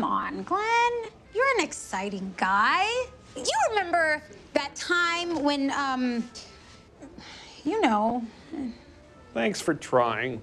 Come on, Glenn. You're an exciting guy. You remember that time when, um, you know, Thanks for trying.